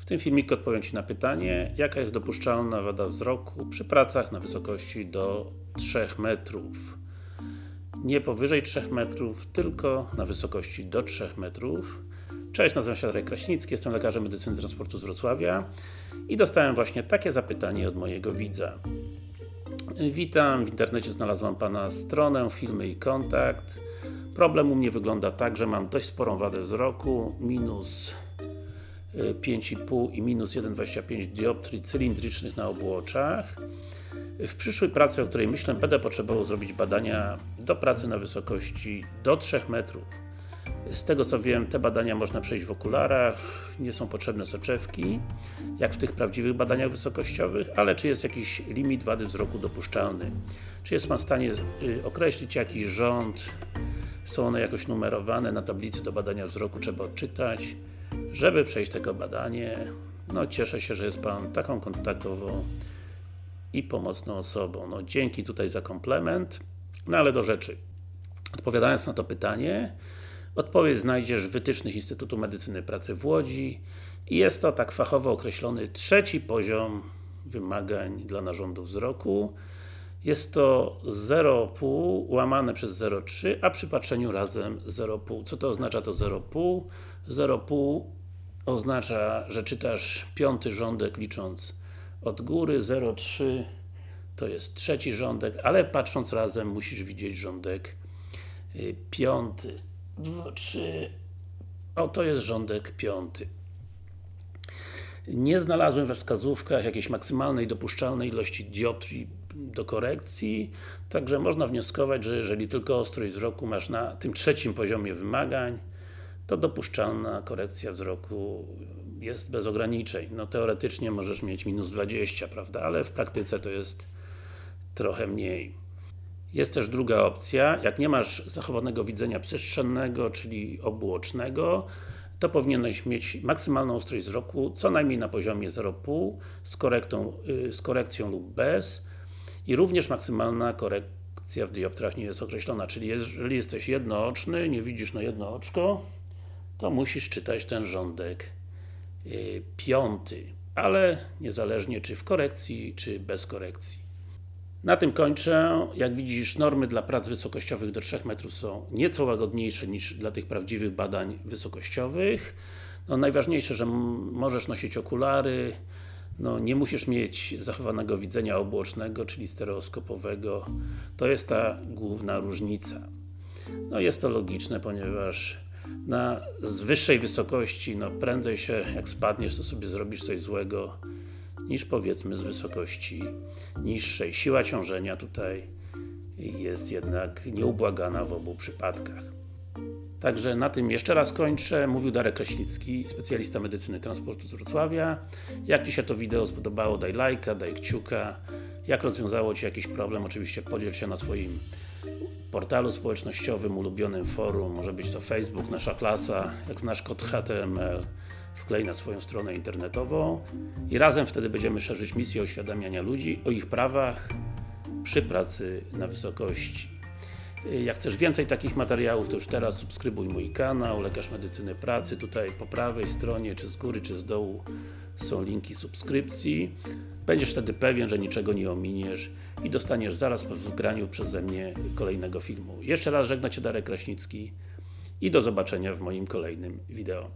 W tym filmiku odpowiem Ci na pytanie, jaka jest dopuszczalna wada wzroku przy pracach na wysokości do 3 metrów. Nie powyżej 3 metrów, tylko na wysokości do 3 metrów. Cześć, nazywam się Darek Kraśnicki, jestem lekarzem medycyny transportu z Wrocławia i dostałem właśnie takie zapytanie od mojego widza. Witam, w internecie znalazłam Pana stronę, filmy i kontakt. Problem u mnie wygląda tak, że mam dość sporą wadę wzroku, minus 5,5 i minus 1,25 dioptrii cylindrycznych na obu oczach. W przyszłej pracy, o której myślę, będę potrzebował zrobić badania do pracy na wysokości do 3 metrów. Z tego co wiem, te badania można przejść w okularach, nie są potrzebne soczewki, jak w tych prawdziwych badaniach wysokościowych, ale czy jest jakiś limit wady wzroku dopuszczalny? Czy jest Pan w stanie y, określić jakiś rząd? Są one jakoś numerowane na tablicy do badania wzroku, trzeba odczytać. Żeby przejść tego badanie, no cieszę się, że jest Pan taką kontaktową i pomocną osobą. No dzięki tutaj za komplement, no ale do rzeczy. Odpowiadając na to pytanie, odpowiedź znajdziesz w wytycznych Instytutu Medycyny Pracy w Łodzi i jest to tak fachowo określony trzeci poziom wymagań dla narządu wzroku. Jest to 0,5 łamane przez 0,3, a przy patrzeniu razem 0,5. Co to oznacza to 0,5? 0,5 oznacza, że czytasz piąty rządek licząc od góry, 0,3 to jest trzeci rządek, ale patrząc razem musisz widzieć rządek y, piąty. 2, 3, o to jest rządek piąty. Nie znalazłem we wskazówkach jakiejś maksymalnej dopuszczalnej ilości dioptrii do korekcji, także można wnioskować, że jeżeli tylko ostrość wzroku masz na tym trzecim poziomie wymagań, to dopuszczalna korekcja wzroku jest bez ograniczeń. No teoretycznie możesz mieć minus 20, prawda, ale w praktyce to jest trochę mniej. Jest też druga opcja, jak nie masz zachowanego widzenia przestrzennego, czyli obuocznego, to powinieneś mieć maksymalną ostrość wzroku co najmniej na poziomie 0,5 z, y, z korekcją lub bez i również maksymalna korekcja w dioptrach nie jest określona, czyli jeżeli jesteś jednooczny, nie widzisz na jedno oczko, to musisz czytać ten rządek yy, piąty, ale niezależnie czy w korekcji, czy bez korekcji. Na tym kończę. Jak widzisz, normy dla prac wysokościowych do 3 metrów są nieco łagodniejsze niż dla tych prawdziwych badań wysokościowych. No, najważniejsze, że możesz nosić okulary, no, nie musisz mieć zachowanego widzenia obłocznego, czyli stereoskopowego. To jest ta główna różnica. No jest to logiczne, ponieważ na, z wyższej wysokości, no prędzej się, jak spadniesz, to sobie zrobisz coś złego, niż powiedzmy z wysokości niższej. Siła ciążenia tutaj jest jednak nieubłagana w obu przypadkach. Także na tym jeszcze raz kończę. Mówił Darek Kraśnicki, specjalista medycyny transportu z Wrocławia. Jak Ci się to wideo spodobało, daj lajka, daj kciuka. Jak rozwiązało Ci jakiś problem, oczywiście podziel się na swoim portalu społecznościowym, ulubionym forum, może być to Facebook, nasza klasa, jak znasz kod HTML, wklej na swoją stronę internetową i razem wtedy będziemy szerzyć misję oświadamiania ludzi o ich prawach przy pracy na wysokości. Jak chcesz więcej takich materiałów, to już teraz subskrybuj mój kanał, Lekarz Medycyny Pracy, tutaj po prawej stronie, czy z góry, czy z dołu są linki subskrypcji. Będziesz wtedy pewien, że niczego nie ominiesz i dostaniesz zaraz po wgraniu przeze mnie kolejnego filmu. Jeszcze raz żegna Cię Darek Kraśnicki i do zobaczenia w moim kolejnym wideo.